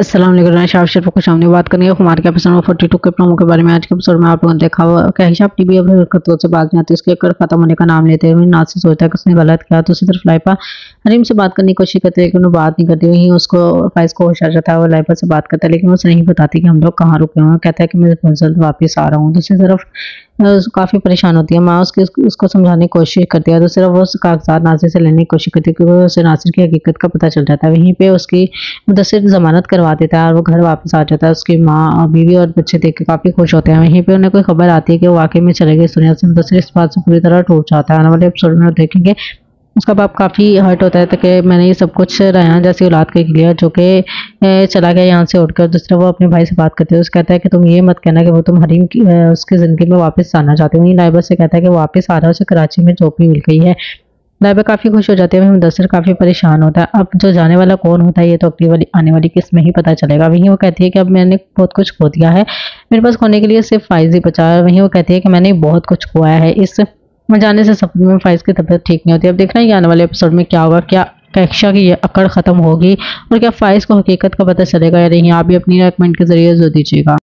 असलम शाह शरीफ को सामने बात करेंगे कुमार के एपिसोड फोर्टी टू के प्रोमो के बारे में आज के एपिसोड में आप लोगों ने देखा हुआ कि हिशाब टीवी अब हरकतों से बात नहीं आती? उसके कर खत्म होने का नाम लेते हुए से सोचता है कि उसने गलत किया तो उसी तरफ़ लाइफा हरीम से बात करने की कोशिश करते हैं लेकिन वो बात नहीं करती वहीं उसको फाइज को होश आ जाता है वो लाइफा से बात करता है, लेकिन उसे नहीं बताती कि हम लोग कहाँ रुके हुए हैं। कहता है कि मैं जल्द वापस आ रहा हूँ दूसरी तरफ़ काफ़ी परेशान होती है। माँ उसके, उसको समझाने की कोशिश करती है। तो सिर्फ़ वो कागजात नासिर से लेने की कोशिश करती है क्योंकि उसे नासिर की हकीकत का पता चल जाता है। वहीं पे उसकी मुदसर जमानत करवा देता है और वो घर वापस आ जाता है। उसकी माँ, बीवी और बच्चे देख के काफ़ी खुश होते हैं। वहीं पर उन्हें कोई खबर आती है कि वो वाकई में चले गए। सुनिया से मुदसर इस बात से पूरी तरह टूट जाता है। आने वाले एपिसोड में देखेंगे उसका बाप काफ़ी हर्ट होता है, ताकि मैंने ये सब कुछ रहा जैसी औलाद के लिया जो कि चला गया यहाँ से उठकर। दूसरा वो अपने भाई से बात करते हैं उससे कहता है कि तुम ये मत कहना कि वो तुम हरीम की उसकी ज़िंदगी में वापस आना चाहते हो। वहीं लाइबा से कहता है कि वापस आ रहा है, उसे कराची में भी मिल गई है। लाइबा काफ़ी खुश हो जाती है मुदसर काफ़ी परेशान होता है। अब जो जाने वाला कौन होता है, ये तो अगली वाली, आने वाली किस्त में ही पता चलेगा। वहीं वो कहती है कि अब मैंने बहुत कुछ खो दिया है। मेरे पास खोने के लिए सिर्फ़ फाइज ही बचा है। वहीं वो कहती है कि मैंने बहुत कुछ खोया है। इस मैं जाने से सपन में फाइज की तबीयत ठीक नहीं होती। अब देखना है कि आने वाले एपिसोड में क्या होगा, क्या कक्षा की अकड़ ख़त्म होगी और क्या फाइज को हकीकत का पता चलेगा या नहीं। आप भी अपनी रेकमेंट के ज़रिए जो दीजिएगा।